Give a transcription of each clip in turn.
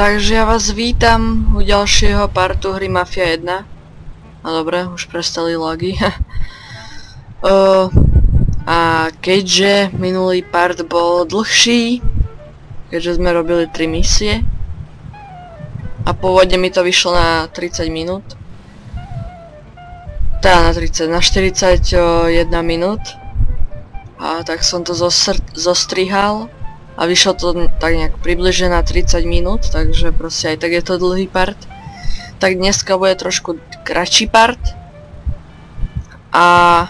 Takže ja vás vítam u ďalšieho partu hry Mafia 1. No dobre, už prestali logy. uh, a keďže minulý part bol dlhší, keďže sme robili 3 misie, a pôvodne mi to vyšlo na 30 minút, teda na 30, na 41 minút, a tak som to zostrihal a vyšlo to tak nejak približne na 30 minút, takže proste aj tak je to dlhý part. Tak dneska bude trošku kratší part. A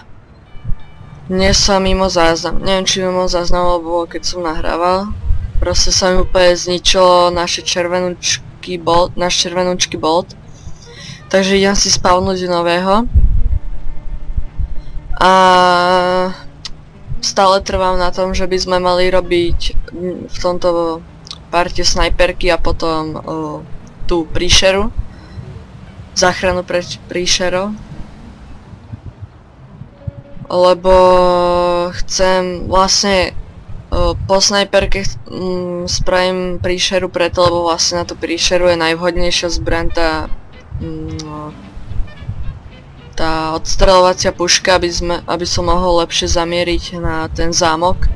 dnes sa mimo záznam, neviem či mimo záznam, lebo keď som nahrával, proste sa mi úplne zničilo naše červenúčky bolt, náš červenúčky bolt. Takže idem si spavnúť nového. A stále trvám na tom, že by sme mali robiť v tomto parte snajperky a potom o, tú príšeru. Záchranu pre príšerov. Lebo chcem vlastne po snajperke m, spravím príšeru preto, lebo vlastne na tú príšeru je najvhodnejšia zbraň tá m, tá odstreľovacia puška, aby, sme, aby som mohol lepšie zamieriť na ten zámok.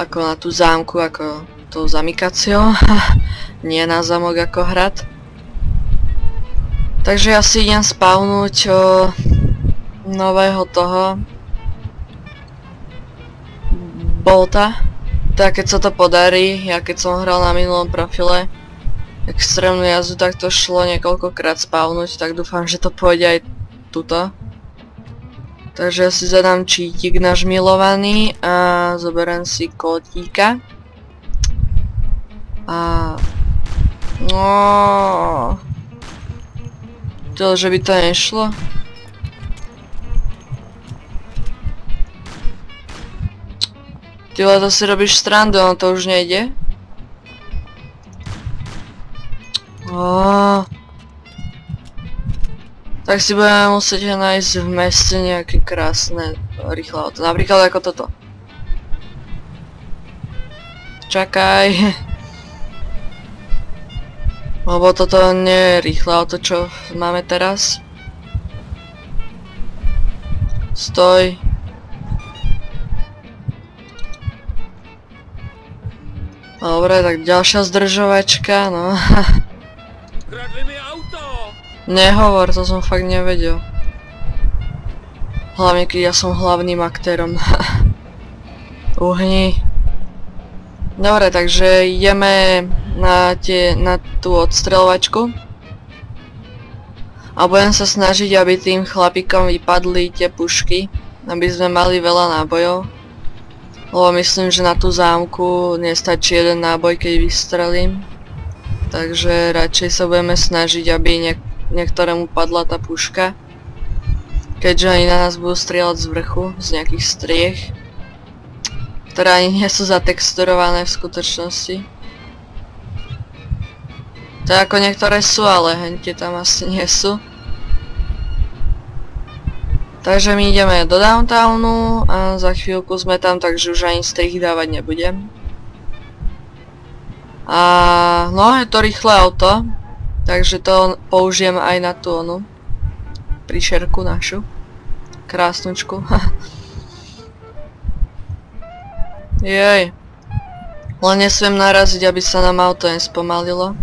Ako na tú zámku, ako tou zamykaciou. Nie na zámok ako hrad. Takže ja si idem spavnúť o, nového toho bolta. Tak keď sa to podarí, ja keď som hral na minulom profile, extrémnu jazdu, tak to šlo niekoľkokrát spavnúť, tak dúfam, že to pôjde aj tuto. Takže ja si zadám čítik náš milovaný a zoberiem si kotíka. A... No. Že by to nešlo. Ty to si robíš strandu, ono to už nejde. Tak si budeme musieť nájsť v meste nejaké krásne rýchle auto. Napríklad ako toto. Čakaj. Lebo toto nie je rýchle auto, čo máme teraz. Stoj. Dobre, tak ďalšia zdržovačka, no. Ukradli mi auto! Nehovor, to som fakt nevedel. Hlavne keď ja som hlavným aktérom. Uhni. Dobre, takže ideme na, tie, na tú odstrelovačku. A budem sa snažiť, aby tým chlapikom vypadli tie pušky. Aby sme mali veľa nábojov. Lebo myslím, že na tú zámku nestačí jeden náboj, keď vystrelím. Takže radšej sa budeme snažiť, aby niek niektorému padla tá puška. Keďže oni na nás budú strieľať z vrchu, z nejakých striech. Ktoré ani nie sú zatexturované v skutočnosti. To ako niektoré sú, ale hentie tam asi nie sú. Takže my ideme do downtownu a za chvíľku sme tam, takže už ani strich dávať nebudem. A no, je to rýchle auto, takže to použijem aj na tú onu príšerku našu. Krásnučku. Jej. Len nesmiem naraziť, aby sa nám auto nespomalilo.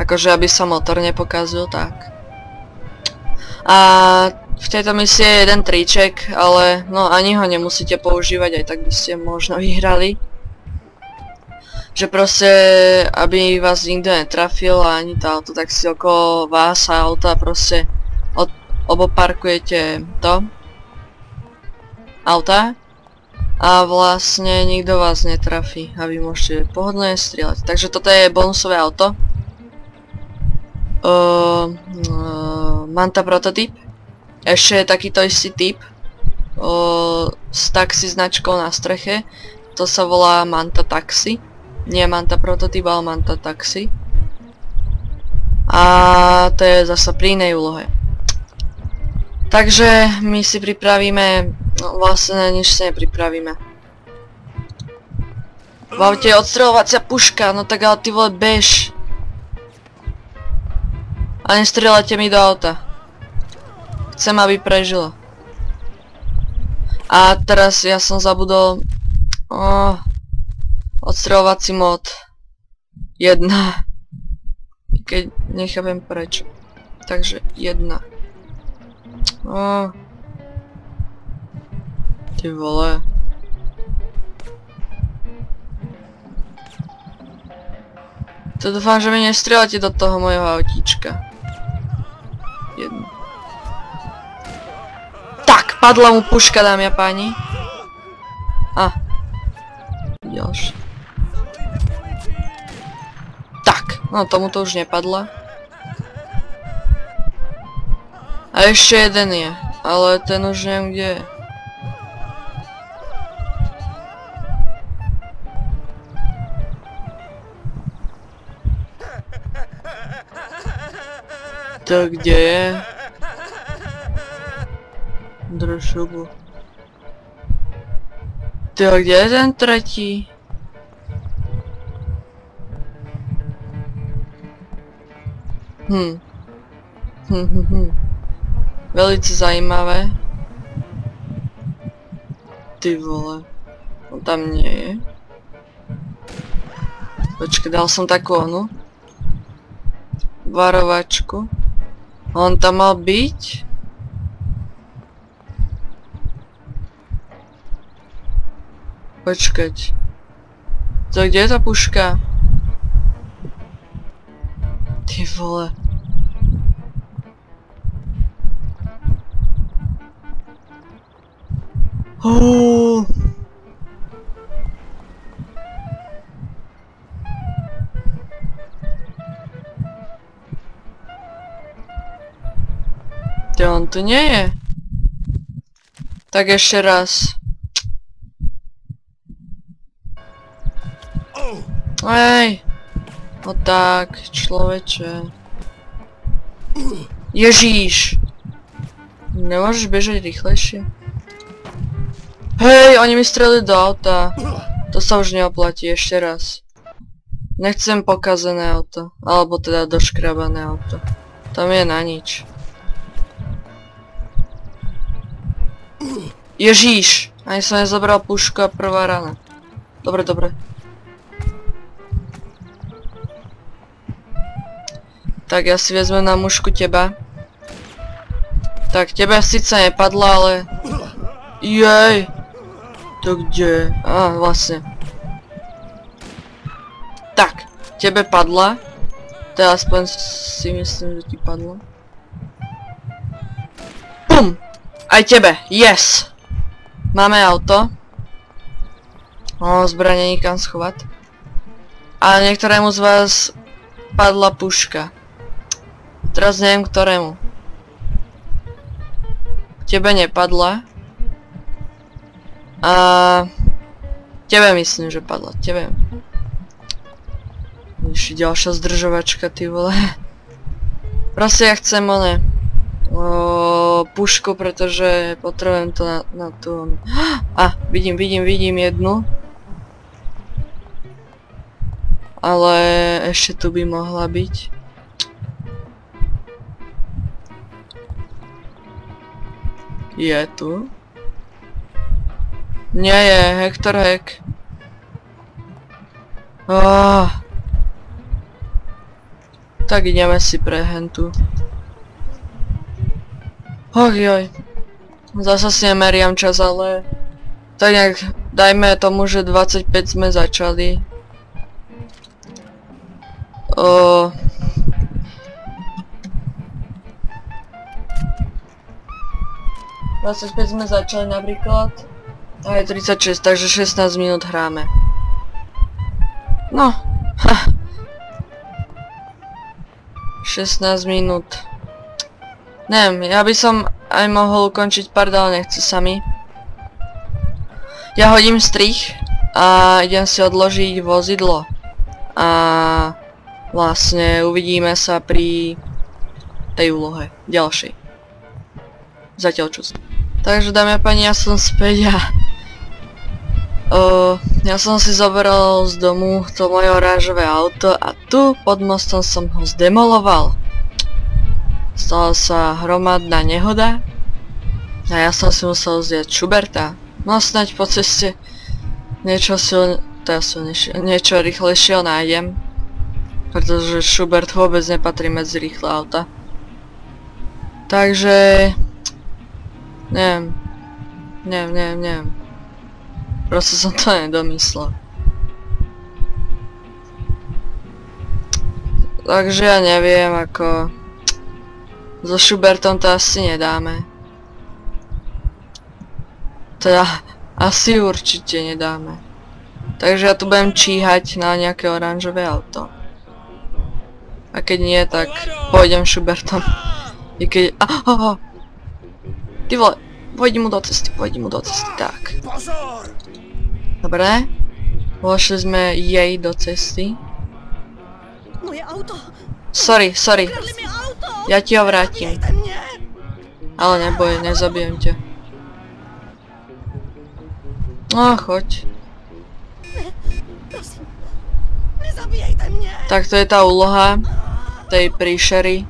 Akože aby sa motor nepokazil, tak. A v tejto misie je jeden triček, ale no ani ho nemusíte používať, aj tak by ste možno vyhrali že proste, aby vás nikto netrafil a ani to auto, tak si okolo vás a auta proste od, oboparkujete to auta a vlastne nikto vás netrafí a vy môžete pohodlne strieľať. Takže toto je bonusové auto. Uh, uh, Manta prototyp. Ešte je takýto istý typ uh, s taxi značkou na streche. To sa volá Manta Taxi. Nie Manta prototyp, ale Manta taxi. A to je zasa pri inej úlohe. Takže my si pripravíme, no vlastne nič si nepripravíme. V aute je odstreľovacia puška, no tak ale ty vole bež. A nestrieľate mi do auta. Chcem, aby prežilo. A teraz ja som zabudol... Oh, odstreľovací mod. Jedna. Keď nechápem prečo. Takže jedna. Oh. Ty vole. To dúfam, že mi nestrieľate do toho mojho autíčka. Jedno. Tak, padla mu puška, dámy a páni. To už nepadla. A ešte jeden je, ale ten už neviem kde je. To kde je? Drž šubu. To kde je Hm. Hm, hm, hm. Velice zajímavé. Ty vole. On tam nie je. Počkej, dal som takú onu. Varovačku. On tam mal byť? Počkať. To kde je tá puška? Ty vole. Oh. Ty on tu nie je. Tak ešte raz. Ej. No tak, človeče. Ježíš. Nemôžeš bežať rýchlejšie? Hej, oni mi strelili do auta. To sa už neoplatí, ešte raz. Nechcem pokazené auto. Alebo teda doškrabané auto. Tam je na nič. Ježíš, ani som nezabral pušku a prvá rana. Dobre, dobre. Tak ja si vezmem na mušku teba. Tak, teba síce nepadla, ale... Jej! To kde? Á, vlastne. Tak, tebe padla. To aspoň si myslím, že ti padlo. Pum! Aj tebe, yes! Máme auto. O, zbranie nikam schovať. A niektorému z vás padla puška. Teraz neviem ktorému. Tebe nepadla. A... Tebe myslím, že padla. Tebe. Ešte ďalšia zdržovačka, ty vole. Proste ja chcem one pušku, pretože potrebujem to na, na tú... A, vidím, vidím, vidím jednu. Ale ešte tu by mohla byť. Je tu? Nie je, Hector Heck. Oh. Tak ideme si pre hentu. Och joj. Zasa si nemeriam čas, ale... Tak nejak dajme tomu, že 25 sme začali. O... ...25 sme začali napríklad. A je 36, takže 16 minút hráme. No. Ha. 16 minút. Neviem, ja by som aj mohol ukončiť pár, ale nechce sa mi. Ja hodím strich a idem si odložiť vozidlo. A vlastne uvidíme sa pri tej úlohe ďalšej. Zatiaľ čo. Takže dámy a pani, ja som späť a... Uh, Ja som si zoberal z domu to moje oranžové auto a tu pod mostom som ho zdemoloval. Stala sa hromadná nehoda a ja som si musel zjať Schuberta. No snaď po ceste niečo silne, teda silnejšie, niečo rýchlejšieho nájdem. Pretože Schubert vôbec nepatrí medzi rýchle auta. Takže... Neviem. Neviem, neviem, neviem. Proste som to nedomyslel. Takže ja neviem, ako... So Schubertom to asi nedáme. Teda, asi určite nedáme. Takže ja tu budem číhať na nejaké oranžové auto. A keď nie, tak pôjdem Schubertom. I keď... Ah, ah, ah. Ty vole, pôjdi mu do cesty, pôjdi mu do cesty, tak. Dobre. Vošli sme jej do cesty. Sorry, sorry. Ja ti ho vrátim. Ale neboj, nezabijem ťa. No, choď. Tak to je tá úloha tej príšery.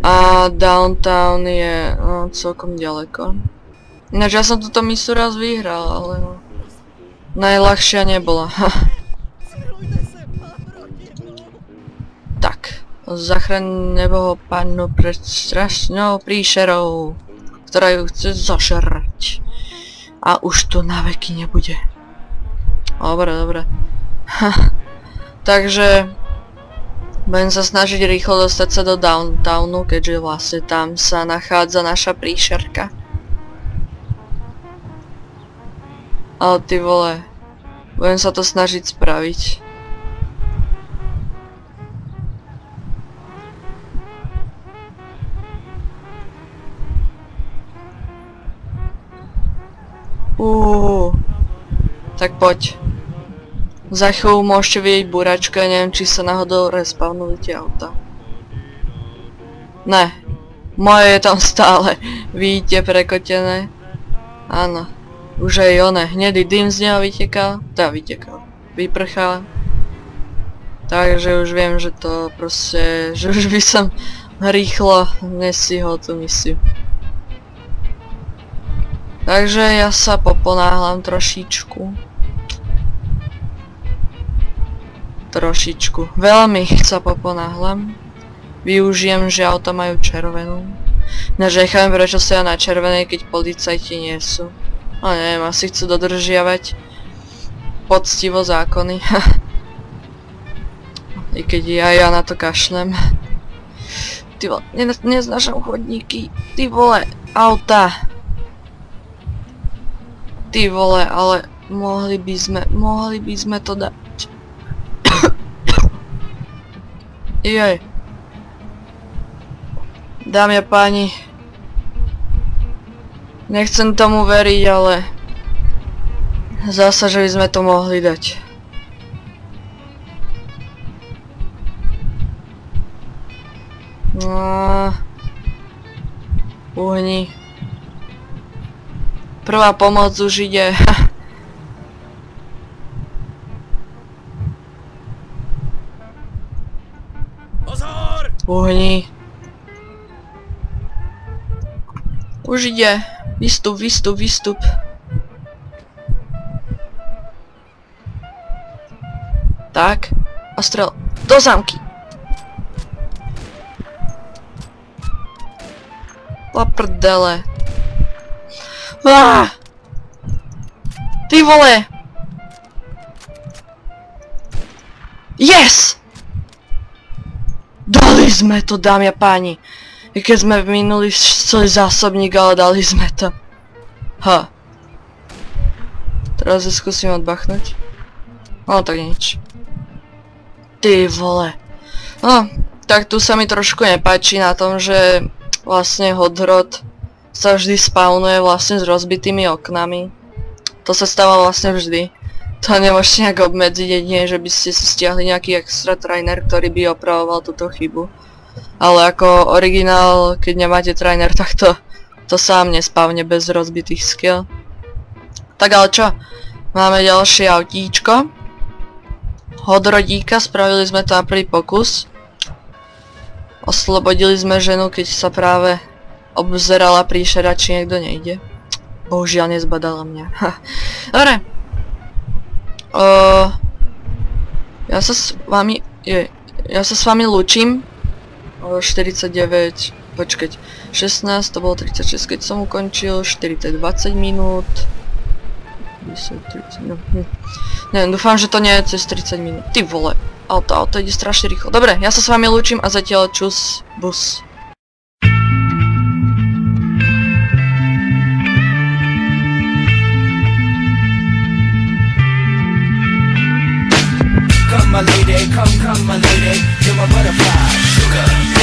A downtown je no, celkom ďaleko. Ináč ja som túto misu raz vyhral, ale no. Najľahšia nebola. Tak, zachraň neboho pannu pred strašnou príšerou, ktorá ju chce zašrať. A už to na veky nebude. Dobre, dobre. Takže budem sa snažiť rýchlo dostať sa do downtownu, keďže vlastne tam sa nachádza naša príšerka. Ale ty vole, budem sa to snažiť spraviť. Uuu. Tak poď. Za chvíľu môžete vidieť buračku, ja neviem, či sa náhodou respawnuli tie auta. Ne. Moje je tam stále. Vidíte prekotené. Áno. Už aj one. Hnedý dym z neho vytekal. Teda vytekal. Vyprchal. Takže už viem, že to proste... Že už by som rýchlo nesihol tú misiu. Takže ja sa poponáhlam trošičku. Trošičku. Veľmi sa poponáhlam. Využijem, že auta majú červenú. Než nechávam, prečo sa ja na červenej, keď policajti nie sú. A neviem, asi chcú dodržiavať poctivo zákony. I keď ja, ja na to kašlem. Ty vole, ne, neznášam chodníky. Ty vole, auta. Ty vole, ale mohli by sme, mohli by sme to dať. Jej. Dámy a páni. Nechcem tomu veriť, ale... Zasa, že by sme to mohli dať. No... Uhni. Prvá pomoc už ide. Pozor! Uhni. Už ide. Vystup, vystup, vystup. Tak. A strel. Do zámky. La. Ah! Ty vole! Yes! Sme to, dámy a páni. I keď sme minuli celý zásobník, ale dali sme to. Ha. Teraz si skúsim odbachnúť. No tak nič. Ty vole. No, tak tu sa mi trošku nepáči na tom, že vlastne hodrod sa vždy spawnuje vlastne s rozbitými oknami. To sa stáva vlastne vždy. To nemôžete nejak obmedziť jedine, že by ste si stiahli nejaký extra trainer, ktorý by opravoval túto chybu. Ale ako originál, keď nemáte trainer, tak to, to sám nespavne bez rozbitých skill. Tak ale čo? Máme ďalšie autíčko. Hodrodíka, spravili sme to na prvý pokus. Oslobodili sme ženu, keď sa práve obzerala príšera, či niekto nejde. Bohužiaľ nezbadala mňa. Dobre. Uh, ja sa s vami... Je, ja sa s vami lúčim. O 49... Počkať. 16, to bolo 36, keď som ukončil. 40, 20 minút. 10, 30, no, hm. Neviem, dúfam, že to nie je cez 30 minút. Ty vole. Auto, auto ide strašne rýchlo. Dobre, ja sa s vami lúčim a zatiaľ čus, bus. my lady, come, come, my lady, you're my butterfly, sugar.